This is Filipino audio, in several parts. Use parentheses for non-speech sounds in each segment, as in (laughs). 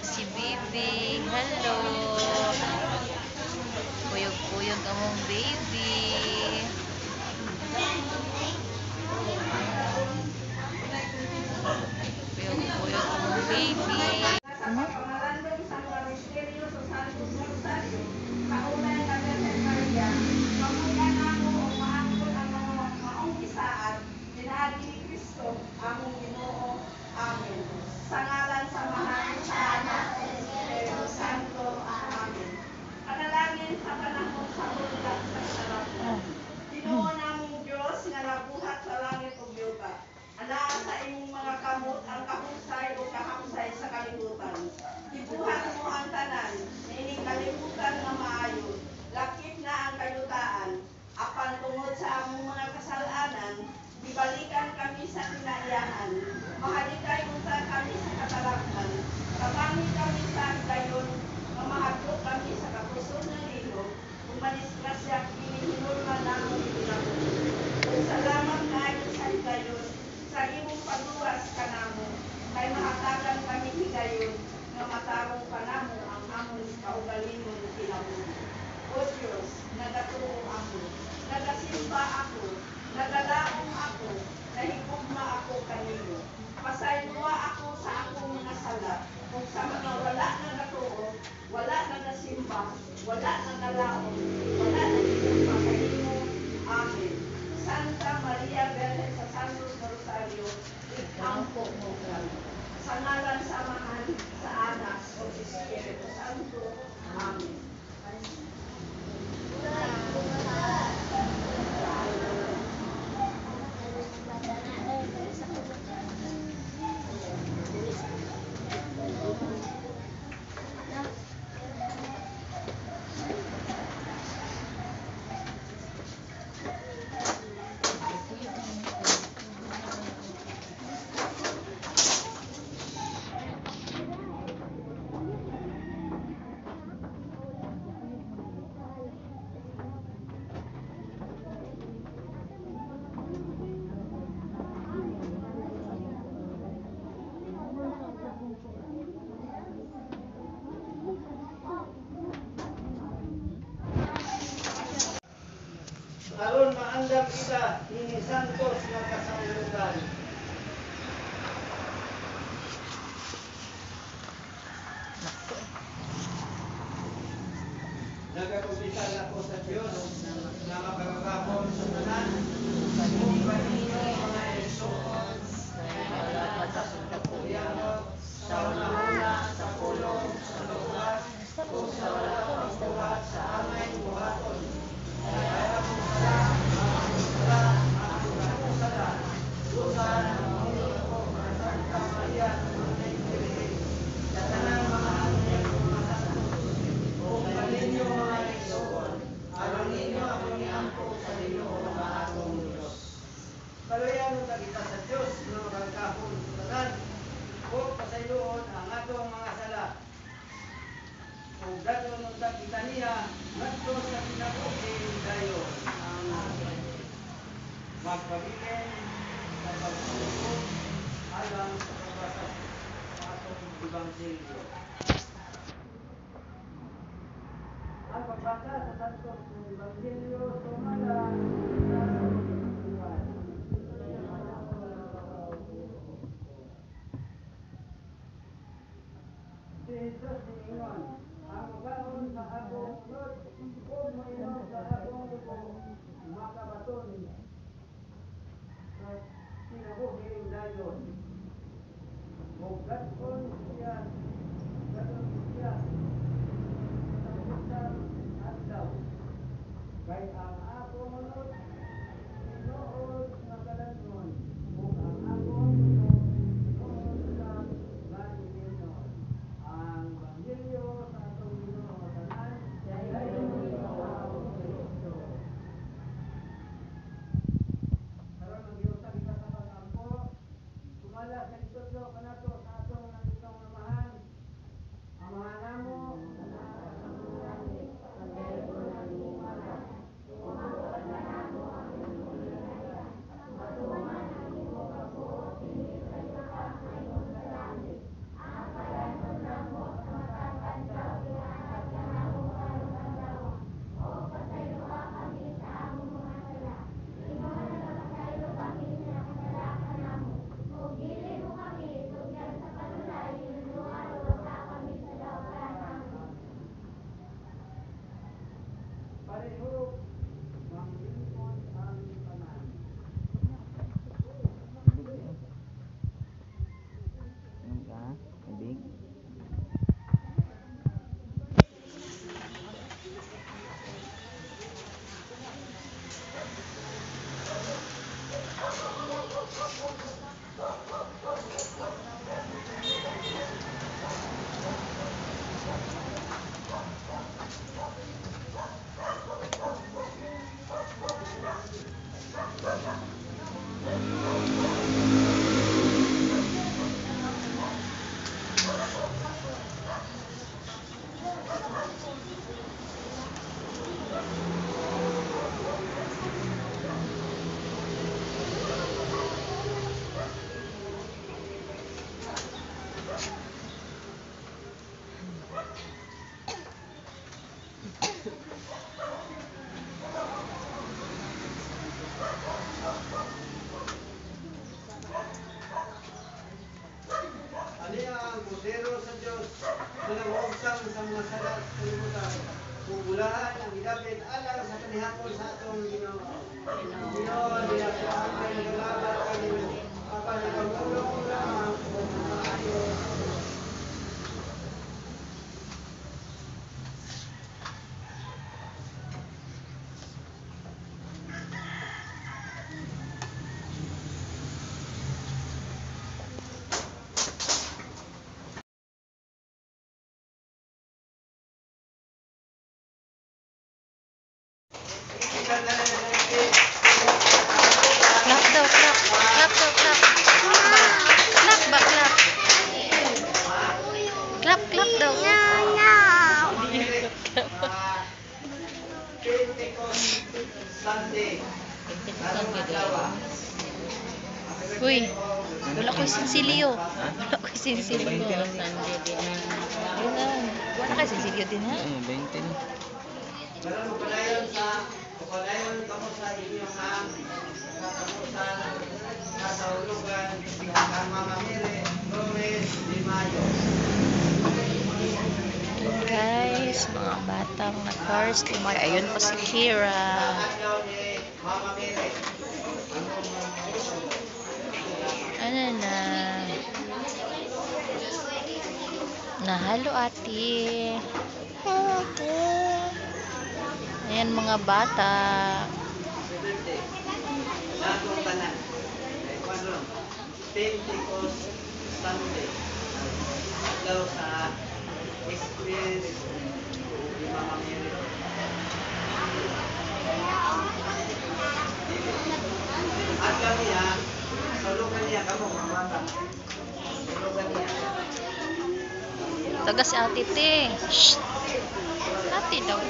Si Bibi. Hello. Puyog-puyog among baby. da vida Gracias. Daw. Karong adlaw. Uy, wala ko sinsilyo. Wala ko sinsilyo. Ayun, Wala ka sinsilyo din ha? Sa padayon kamo sa inyong ang Mama Mire Flores de Mayo. Guys, mga batang na cars. Limay. Ayun pa si Kira. Ano na? Nahalo ate. Ayan mga bata. Pentecost Sunday. Adlaw sa Espiritu ni Mama Mire. Adlaw niya, salukan niya kamo mga bata. Salukan niya. Taga si ate te. Shh. Ate daw.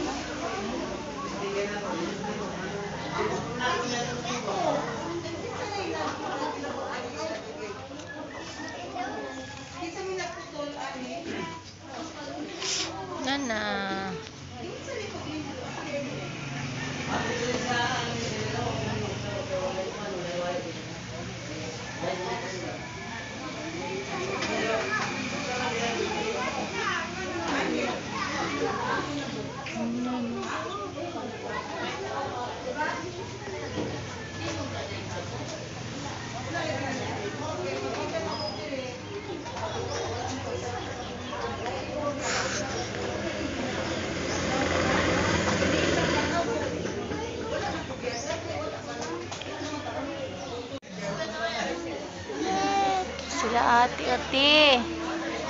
Sila ate, ate.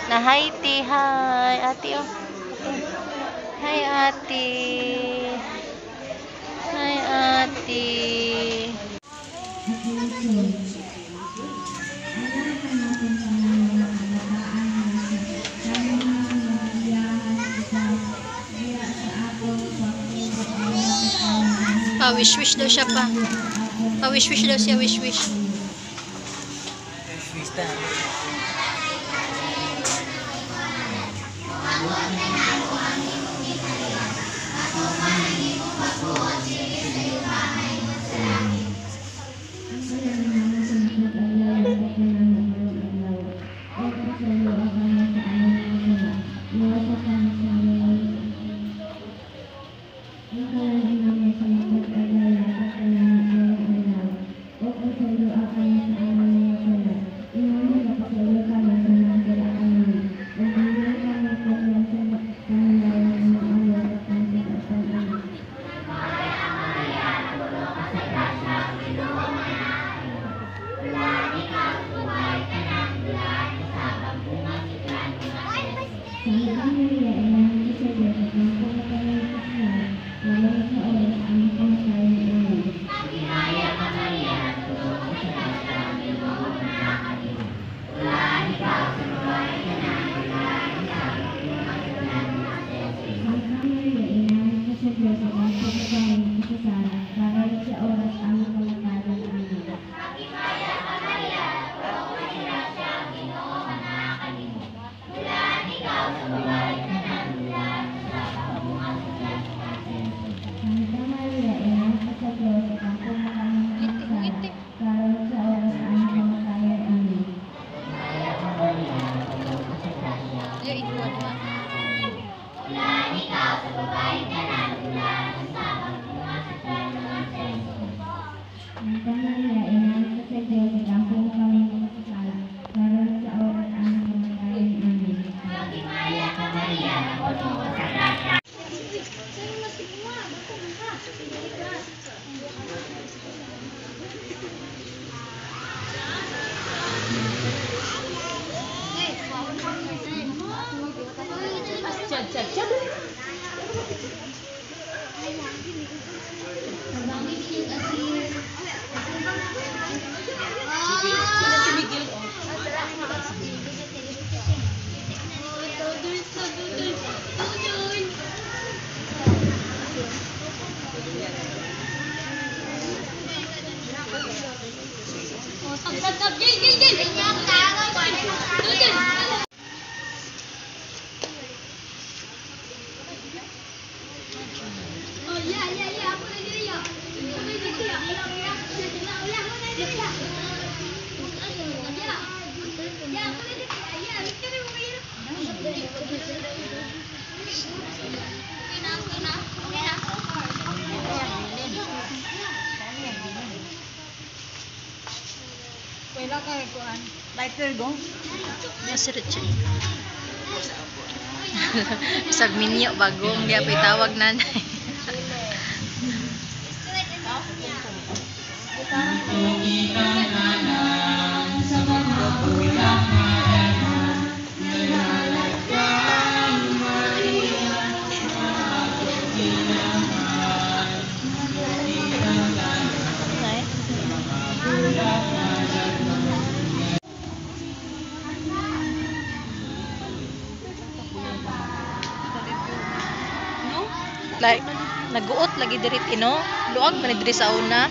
Na hi, te. Hi, ate, oh. Hi, ate. Hi, ate. Pa, wish wish daw siya pa. Pa, wish wish daw siya, wish Yes, (laughs) Richie. Bisag minyo bagong di apay tawag nanay. Like naguot lagi diri tino. Luag man diri sa una.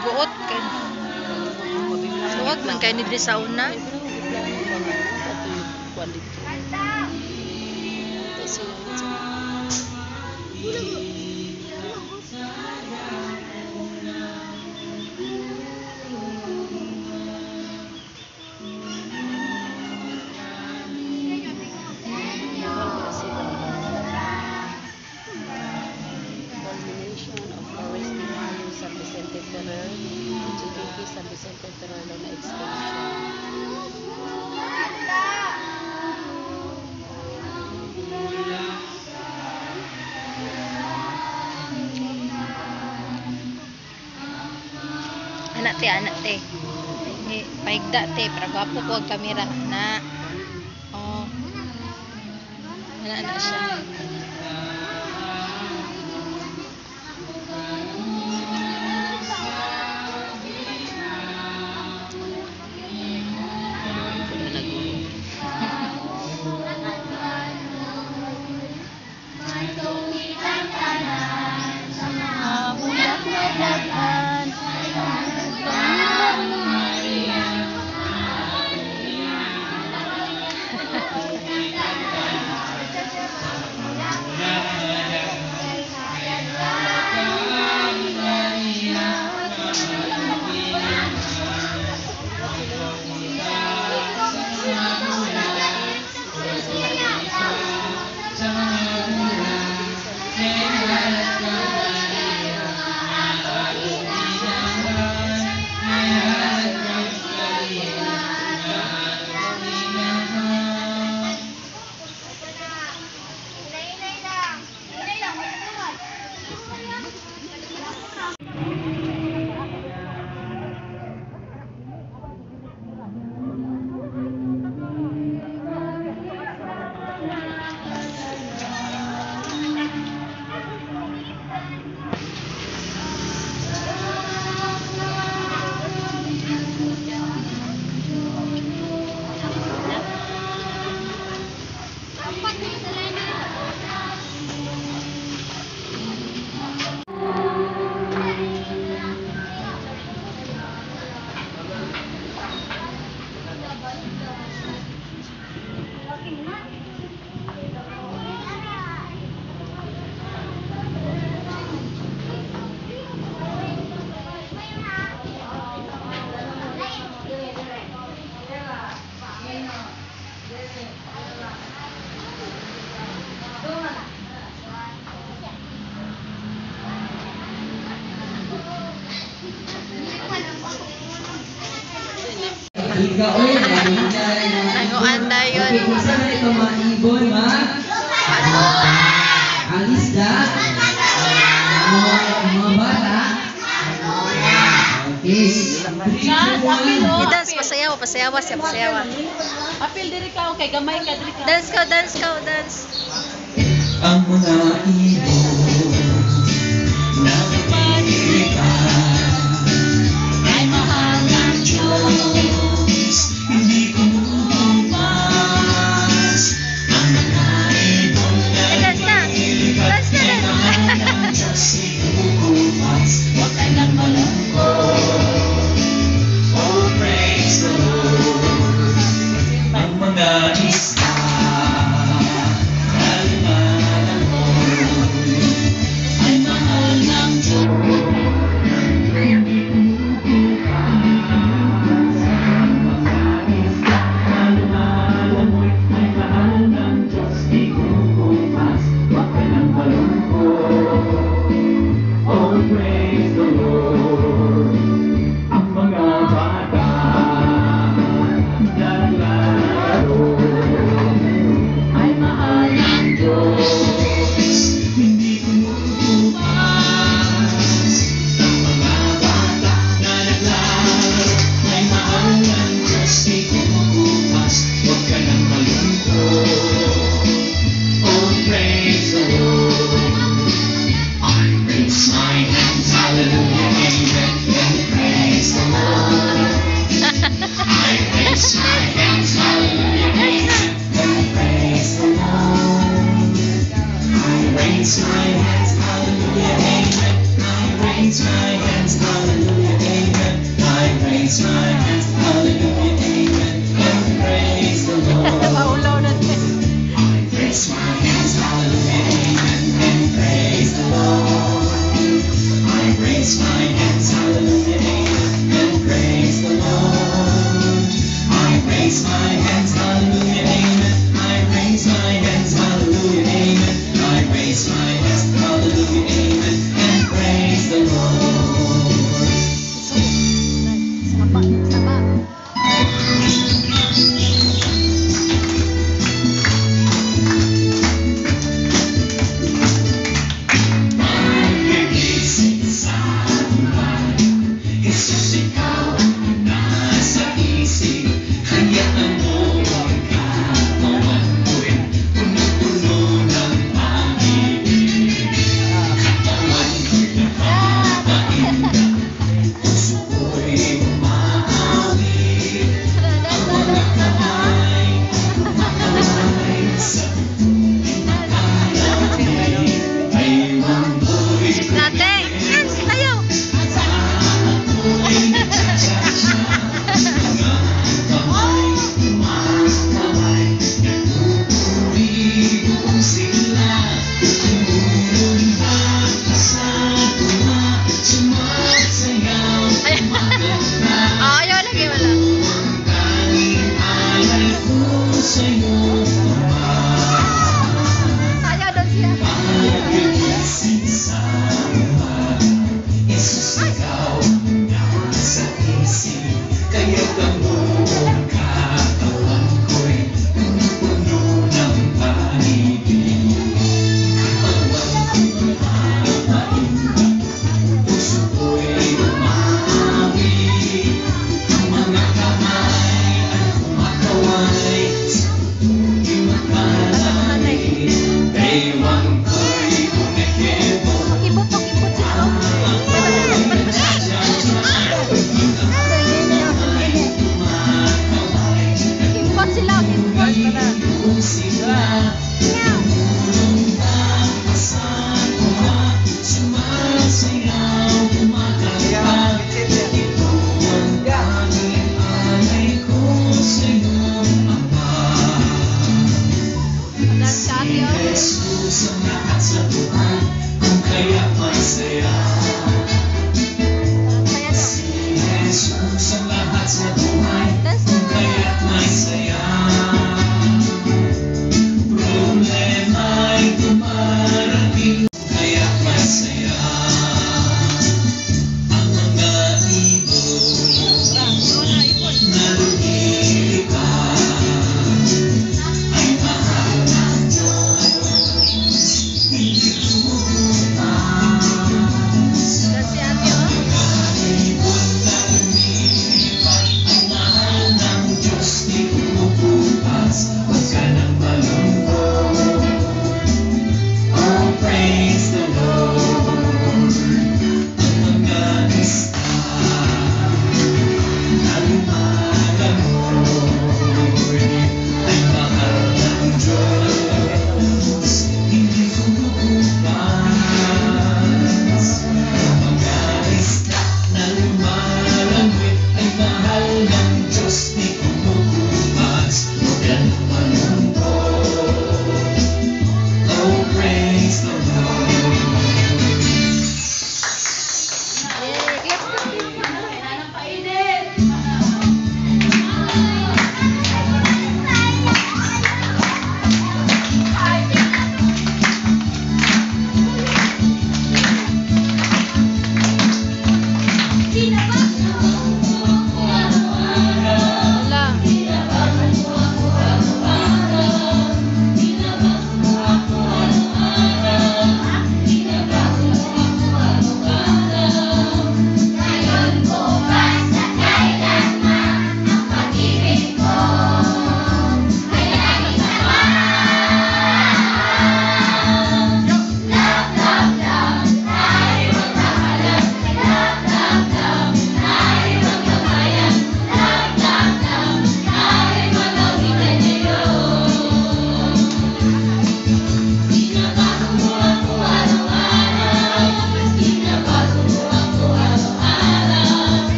Guot kay Luag man kay ni diri sa una. culmination Te, para gwapo ko ang kamera na. Nanguan dayon. Saan ito mga ibon, ma? Ang isda? Ang mga bata? Okay. Three, two, one. I-dance, pasayaw, pasayaw siya, pasayaw. Apil diri ka kay gamay ka diri ka. Dance ka, dance ka, dance. Ang mga ibon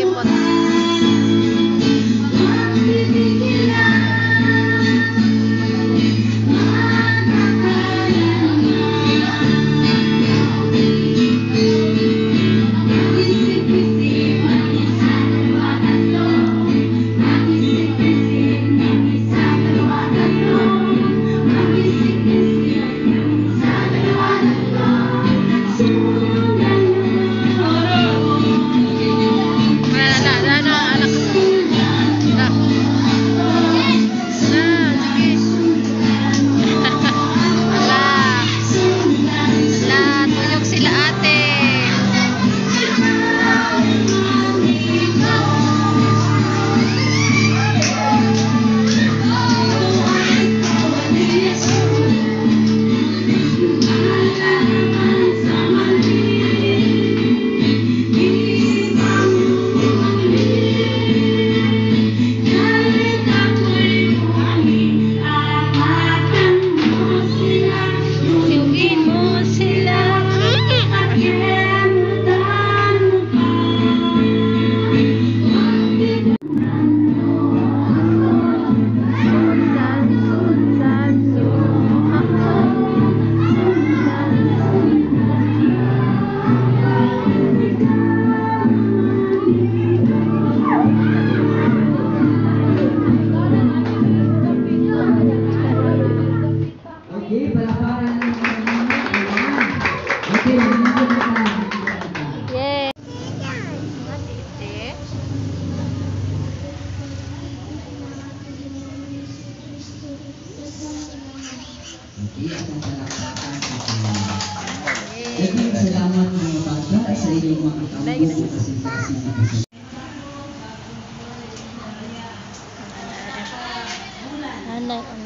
que podemos.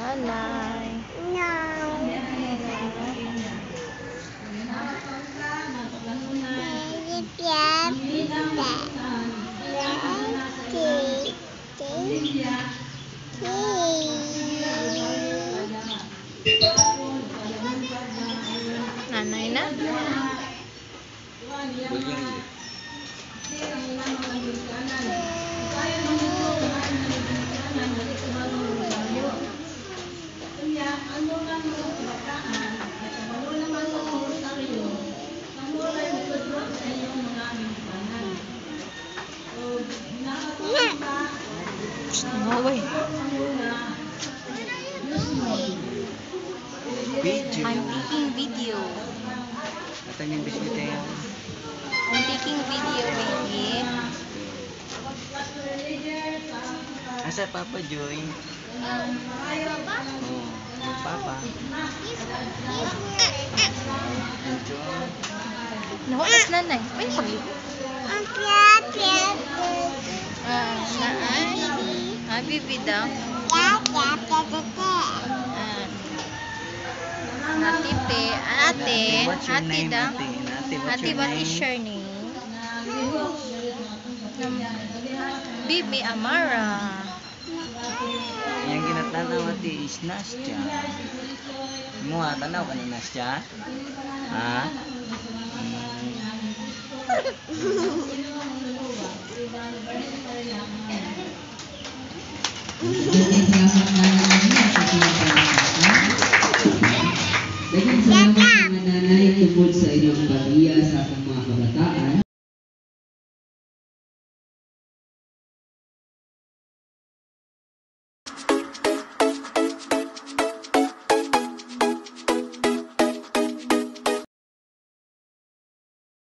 Nanay o nanay. Nanay na. No way. Video. I'm taking video. Ito yung bisita yan. I'm taking video, baby. Asa Papa Joy? Oh, yung Papa. Joy. Nahulas nanay. May sabi. Ah, naay. Ah, bibi daw. Ate pe. Ate. Ate daw. ate? What is your name? Bibi Amara tanaw ati is nasya. Muha tanaw ka ni nasya? Ha? Daging mm. salamat (laughs)